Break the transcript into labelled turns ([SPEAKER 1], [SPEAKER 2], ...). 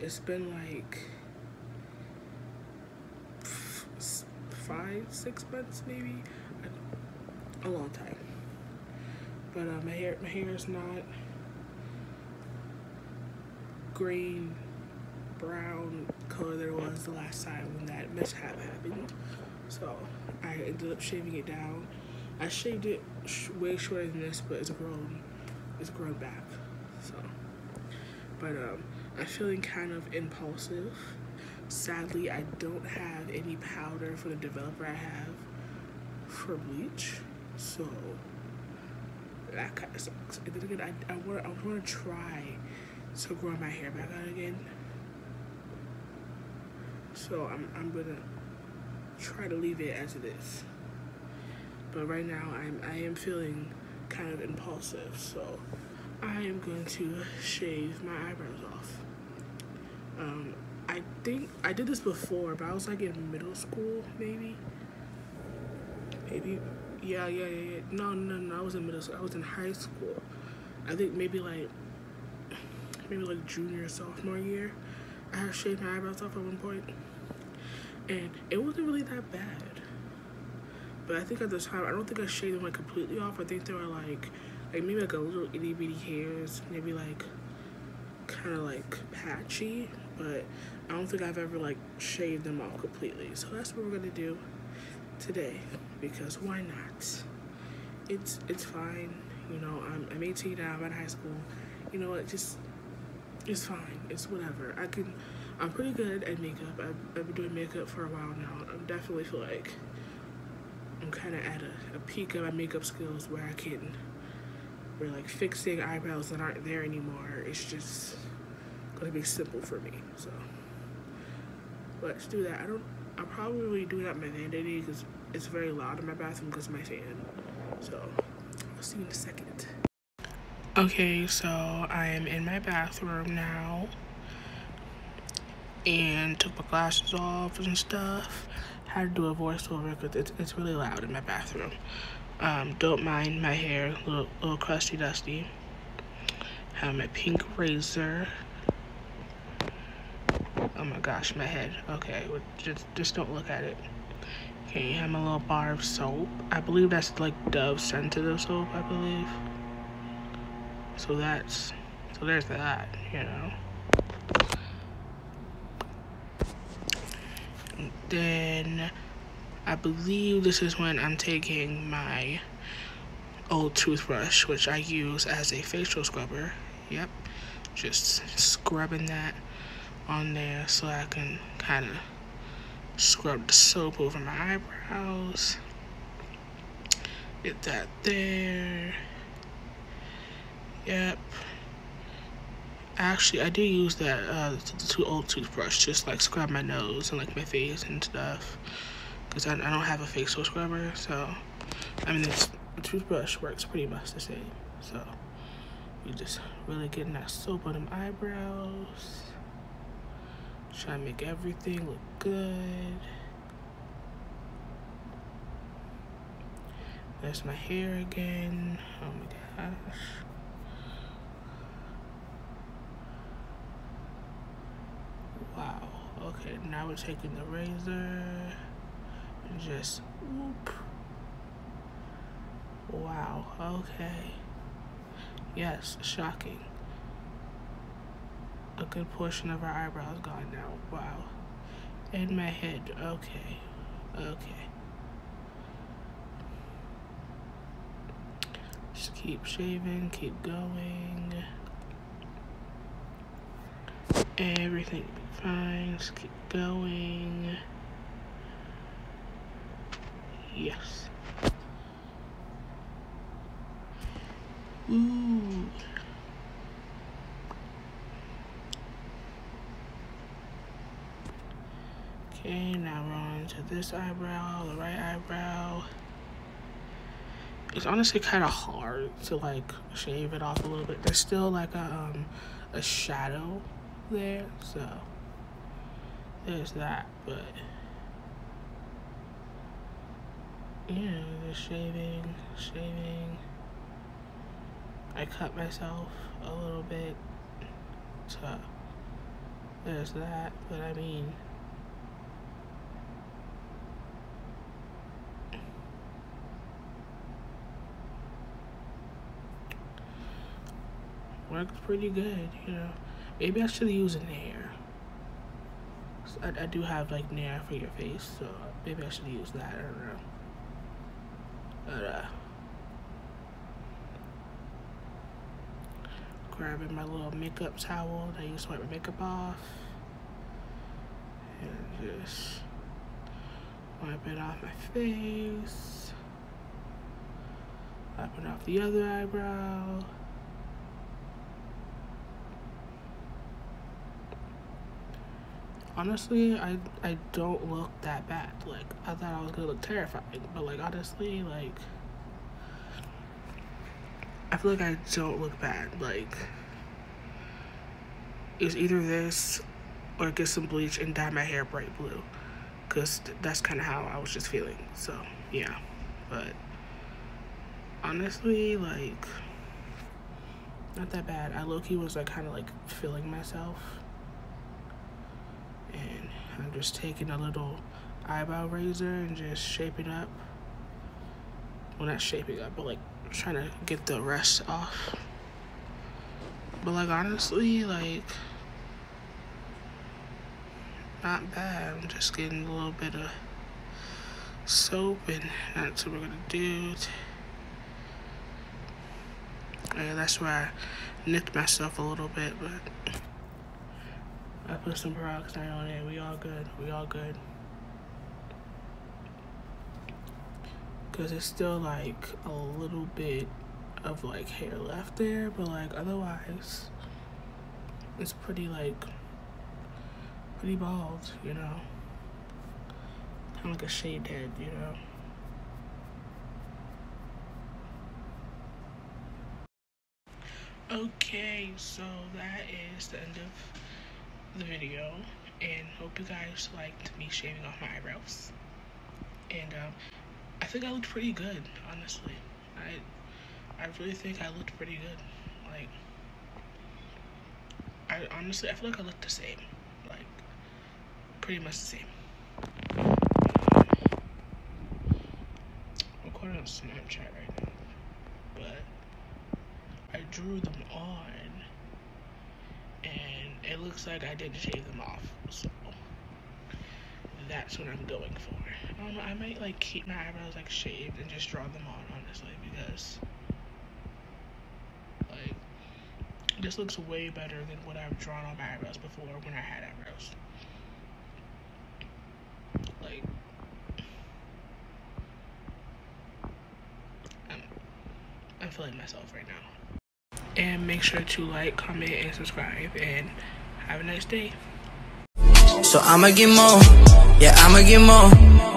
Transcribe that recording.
[SPEAKER 1] It's been like five, six months maybe, a long time. But uh, my hair, my hair is not green, brown color that it was the last time when that mishap happened. So I ended up shaving it down. I shaved it sh way shorter than this, but it's grown, it's grown back. So, but um, I'm feeling kind of impulsive. Sadly, I don't have any powder for the developer I have for bleach, so that kind of sucks. And then again, I, I want I to try to grow my hair back out again. So I'm I'm gonna try to leave it as it is. But right now I'm I am feeling kind of impulsive, so I am going to shave my eyebrows off. Um, I think I did this before, but I was like in middle school, maybe. Maybe, yeah, yeah, yeah, yeah. No, no, no, I was in middle school. I was in high school. I think maybe like, maybe like junior, sophomore year. I had shaved my eyebrows off at one point, and it wasn't really that bad. But I think at the time, I don't think I shaved them like completely off. I think they were like, like maybe like a little itty bitty hairs, maybe like kind of like patchy, but I don't think I've ever like shaved them off completely. So that's what we're gonna do today because why not? It's it's fine. You know, I'm, I'm 18 now. I'm at high school. You know what? Just it's fine. It's whatever. I can. I'm pretty good at makeup. I've, I've been doing makeup for a while now. I definitely feel like I'm kind of at a, a peak of my makeup skills where I can, where like fixing eyebrows that aren't there anymore. It's just gonna be simple for me. So let's do that. I don't. I'll probably do that at my vanity because it's very loud in my bathroom because my fan. So I'll see you in a second. Okay, so I am in my bathroom now and took my glasses off and stuff. Had to do a voiceover because it's, it's really loud in my bathroom. Um, don't mind my hair, a little, little crusty dusty. Have my pink razor. Oh my gosh, my head. Okay, just just don't look at it. Okay, I have a little bar of soap. I believe that's like Dove sensitive soap, I believe. So that's so there's that, you know. then I believe this is when I'm taking my old toothbrush, which I use as a facial scrubber. Yep, just scrubbing that on there so I can kind of scrub the soap over my eyebrows. Get that there. Yep. Actually, I do use that uh, the two old toothbrush, just like scrub my nose and like my face and stuff. Because I, I don't have a facial scrubber, so I mean, this toothbrush works pretty much the same. So you just really getting that soap on them eyebrows. Try to make everything look good. There's my hair again. Oh my gosh. Wow. Okay, now we're taking the razor and just whoop. Wow. Okay. Yes, shocking. A good portion of our eyebrows gone now. Wow. And my head. Okay. Okay. Just keep shaving, keep going. Everything be fine. Just keep going. Yes. Ooh. Okay, now we're on to this eyebrow, the right eyebrow. It's honestly kind of hard to like shave it off a little bit. There's still like a um a shadow there, so there's that. But yeah, just shaving, shaving. I cut myself a little bit so there's that. But I mean, works pretty good, you know. Maybe I should use a Nair. I, I do have like Nair for your face, so maybe I should use that. I don't know. But uh, grabbing my little makeup towel that I use to wipe my makeup off, and just wipe it off my face. Wiping off the other eyebrow. Honestly, I I don't look that bad. Like I thought I was gonna look terrifying, but like honestly, like I feel like I don't look bad. Like it's either this or get some bleach and dye my hair bright blue, cause that's kind of how I was just feeling. So yeah, but honestly, like not that bad. I low key was like kind of like feeling myself and I'm just taking a little eyebrow razor and just shaping up. Well not shaping up but like trying to get the rest off. But like honestly like not bad. I'm just getting a little bit of soap and that's what we're gonna do. And that's where I nicked myself a little bit but I put some peroxide on it. We all good. We all good. Cause it's still like a little bit of like hair left there, but like otherwise, it's pretty like pretty bald, you know. Kind of like a shaved head, you know. Okay, so that is the end of the video and hope you guys liked me shaving off my eyebrows. And um, I think I looked pretty good, honestly. I I really think I looked pretty good. Like, I honestly, I feel like I look the same. Like, pretty much the same. Um, I'm recording on Snapchat right now, but I drew them on it looks like I did shave them off. So that's what I'm going for. I I might like keep my eyebrows like shaved and just draw them on honestly because like this looks way better than what I've drawn on my eyebrows before when I had eyebrows. Like I'm I'm feeling myself right now. And make sure to like, comment, and subscribe. And have a nice day. So I'ma get more. Yeah, I'ma get more.